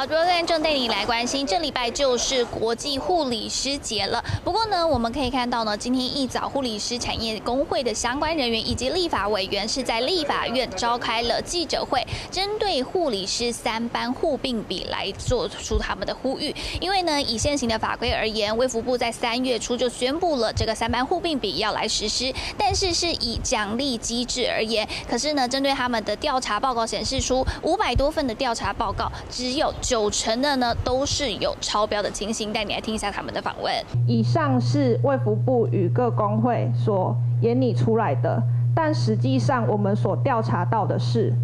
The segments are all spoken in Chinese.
好，主播观众带你来关心，这礼拜就是国际护理师节了。不过呢，我们可以看到呢，今天一早护理师产业工会的相关人员以及立法委员是在立法院召开了记者会，针对护理师三班护病比来做出他们的呼吁。因为呢，以现行的法规而言，卫福部在三月初就宣布了这个三班护病比要来实施，但是是以奖励机制而言。可是呢，针对他们的调查报告显示出五百多份的调查报告，只有九成的呢都是有超标的情形。带你来听一下他们的访问。以上是卫福部与各工会所研拟出来的，但实际上我们所调查到的是，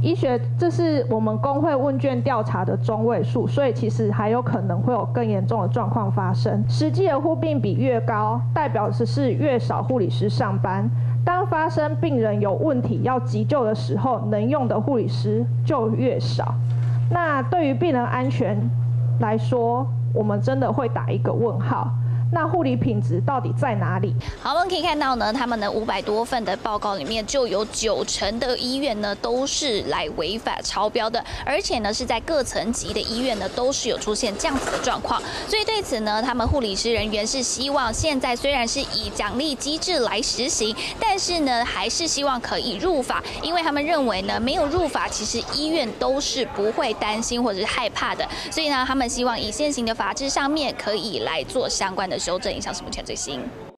医学这是我们工会问卷调查的中位数，所以其实还有可能会有更严重的状况发生。实际的护病比越高，代表的是越少护理师上班。当发生病人有问题要急救的时候，能用的护理师就越少。那对于病人安全来说，我们真的会打一个问号。那护理品质到底在哪里？好，我们可以看到呢，他们的五百多份的报告里面，就有九成的医院呢都是来违法超标的，而且呢是在各层级的医院呢都是有出现这样子的状况。所以对此呢，他们护理师人员是希望现在虽然是以奖励机制来实行，但是呢还是希望可以入法，因为他们认为呢没有入法，其实医院都是不会担心或者是害怕的。所以呢，他们希望以现行的法制上面可以来做相关的修正，影响是目前最新。